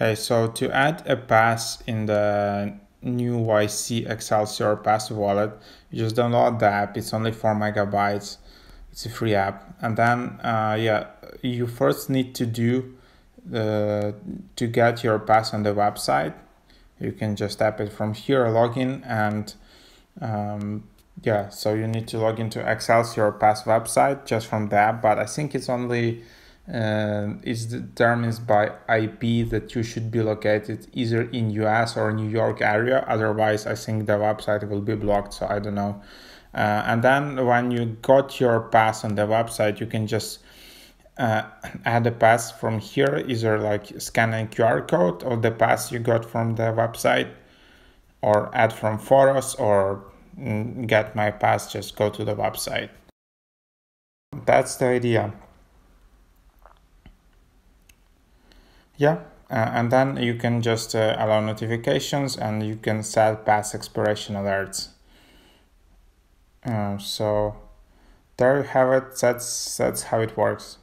Okay, so to add a pass in the new YC Excelsior Pass wallet, you just download the app. It's only four megabytes. It's a free app, and then uh, yeah, you first need to do the to get your pass on the website. You can just tap it from here, login, and um, yeah, so you need to log into Excelsior Pass website just from the app. But I think it's only uh, is determined by IP that you should be located either in US or New York area. Otherwise, I think the website will be blocked. So I don't know. Uh, and then when you got your pass on the website, you can just uh, add a pass from here, either like scan a QR code or the pass you got from the website, or add from Photos or mm, get my pass. Just go to the website. That's the idea. Yeah, uh, and then you can just uh, allow notifications and you can set pass expiration alerts. Uh, so there you have it. That's that's how it works.